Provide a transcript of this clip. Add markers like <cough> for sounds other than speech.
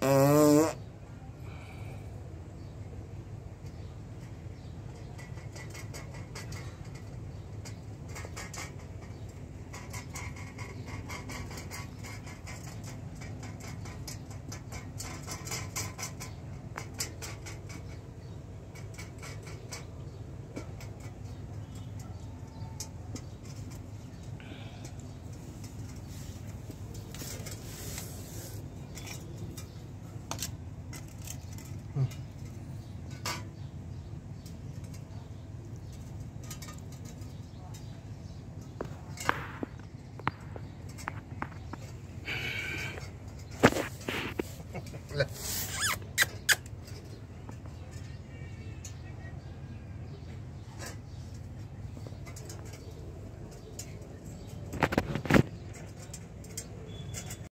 Uh. Ừ. <laughs> Là.